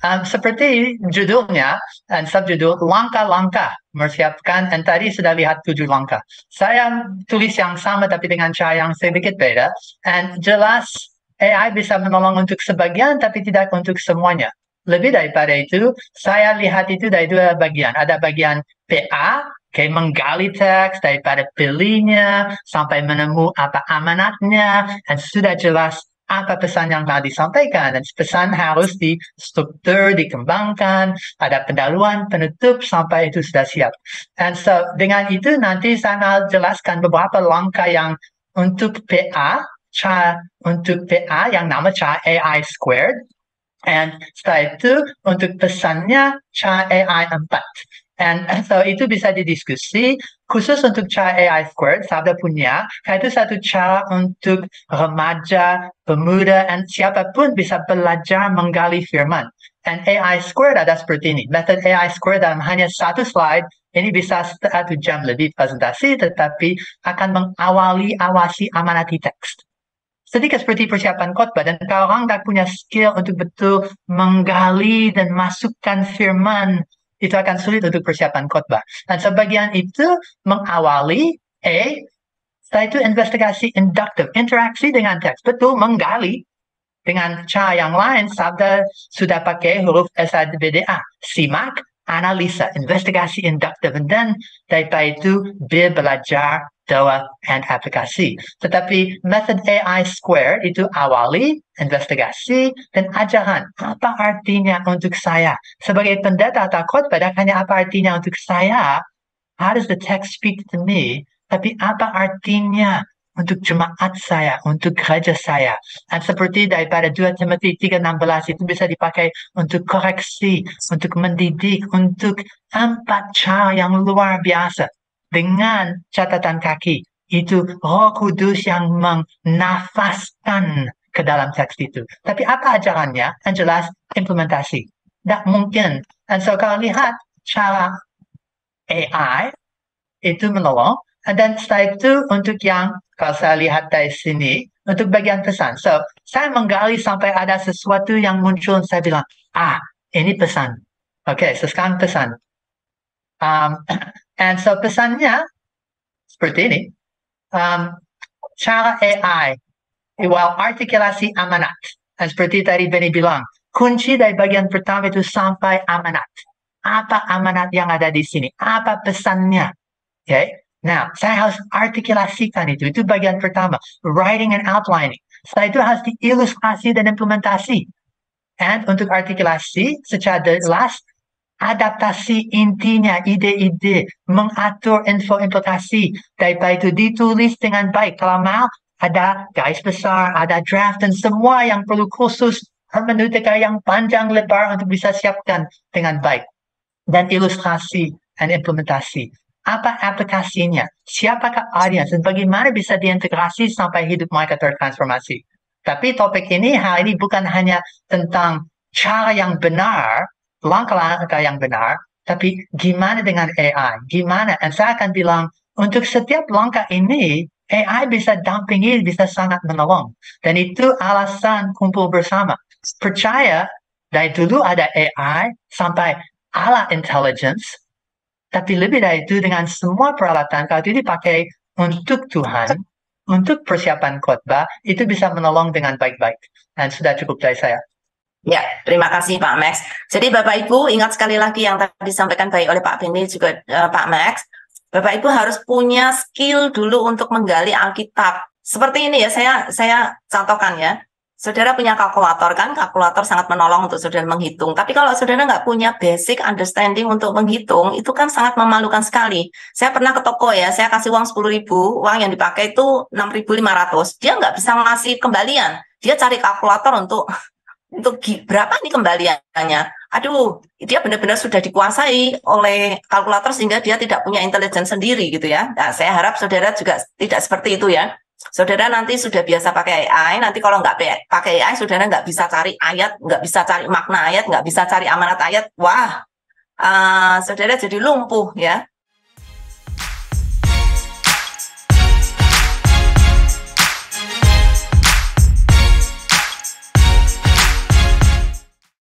Um, seperti judulnya dan subjudul langkah-langkah mempersiapkan dan tadi sudah lihat tujuh langkah. Saya tulis yang sama tapi dengan cara yang sedikit beda dan jelas AI bisa menolong untuk sebagian tapi tidak untuk semuanya. Lebih daripada itu, saya lihat itu dari dua bagian. Ada bagian PA, kayak menggali teks daripada pilihnya sampai menemu apa amanatnya dan sudah jelas apa pesan yang telah disampaikan dan pesan harus distruktur, dikembangkan, ada pendahuluan, penutup sampai itu sudah siap. Dan so dengan itu nanti saya mau jelaskan beberapa langkah yang untuk PA, cara untuk PA yang nama cara AI squared, and setelah itu untuk pesannya cara AI 4. And so itu bisa didiskusi khusus untuk cara AI squared, Sabda punya, itu satu cara untuk remaja, pemuda, dan siapa pun bisa belajar menggali firman. And AI squared ada seperti ini. Method AI squared dalam hanya satu slide, ini bisa satu jam lebih presentasi, tetapi akan mengawali awasi amanati teks sedikit seperti persiapan khotbah dan kalau orang tak punya skill untuk betul menggali dan masukkan firman itu akan sulit untuk persiapan khotbah. Dan sebagian itu mengawali A, setelah itu investigasi induktif, interaksi dengan teks, betul menggali dengan cara yang lain, sabda sudah pakai huruf SABDA, simak, analisa, investigasi induktif, dan daripada itu B belajar doa and aplikasi. Tetapi method AI square itu awali, investigasi, dan ajaran. Apa artinya untuk saya? Sebagai pendeta takut pada hanya apa artinya untuk saya? How does the text speak to me? Tapi apa artinya untuk jemaat saya, untuk gereja saya. Dan seperti daripada 2 Timothy 3.16 itu bisa dipakai untuk koreksi, untuk mendidik, untuk empat cara yang luar biasa dengan catatan kaki. Itu roh kudus yang menafaskan ke dalam teks itu. Tapi apa ajarannya? Yang jelas implementasi. Tidak mungkin. Dan so kalau lihat cara AI itu menolong. Dan setelah itu untuk yang kalau saya lihat dari sini untuk bagian pesan. So saya menggali sampai ada sesuatu yang muncul. Saya bilang, ah ini pesan. Oke, okay, so sekarang pesan. Um, and so pesannya seperti ini. Um, cara AI, well, artikulasi amanat. Dan seperti tadi Benny bilang, kunci dari bagian pertama itu sampai amanat. Apa amanat yang ada di sini? Apa pesannya? Oke. Okay? Nah, saya harus artikulasikan itu. Itu bagian pertama. Writing and outlining. Setelah itu harus diilustrasi dan implementasi. And untuk artikulasi, secara jelas, adaptasi intinya, ide-ide, mengatur info implementasi, daripada itu ditulis dengan baik. Kalau mau, ada garis besar, ada draft, dan semua yang perlu khusus hermeneutika yang panjang lebar untuk bisa siapkan dengan baik. Dan ilustrasi dan implementasi. Apa aplikasinya? Siapakah audience? Dan bagaimana bisa diintegrasi sampai hidup mereka tertransformasi? Tapi topik ini hari ini bukan hanya tentang cara yang benar langkah-langkah yang benar, tapi gimana dengan AI? Gimana? Dan saya akan bilang, untuk setiap langkah ini, AI bisa dampingi, bisa sangat menolong. Dan itu alasan kumpul bersama. Percaya, dari dulu ada AI sampai ala intelligence, tapi lebih dari itu dengan semua peralatan, kalau itu dipakai untuk Tuhan, untuk persiapan khotbah, itu bisa menolong dengan baik-baik. Dan sudah cukup dari saya. Ya, terima kasih Pak Max. Jadi Bapak Ibu ingat sekali lagi yang tadi disampaikan baik oleh Pak Beni juga uh, Pak Max. Bapak Ibu harus punya skill dulu untuk menggali Alkitab. Seperti ini ya, saya saya contohkan ya. Saudara punya kalkulator kan, kalkulator sangat menolong untuk saudara menghitung. Tapi kalau saudara nggak punya basic understanding untuk menghitung, itu kan sangat memalukan sekali. Saya pernah ke toko ya, saya kasih uang 10 ribu, uang yang dipakai itu 6.500. Dia nggak bisa ngasih kembalian. Dia cari kalkulator untuk untuk berapa nih kembaliannya? Aduh, dia benar-benar sudah dikuasai oleh kalkulator sehingga dia tidak punya intelijen sendiri gitu ya. Nah, saya harap saudara juga tidak seperti itu ya. Saudara nanti sudah biasa pakai AI, nanti kalau nggak pakai AI, saudara nggak bisa cari ayat, nggak bisa cari makna ayat, nggak bisa cari amanat ayat. Wah, uh, saudara jadi lumpuh ya.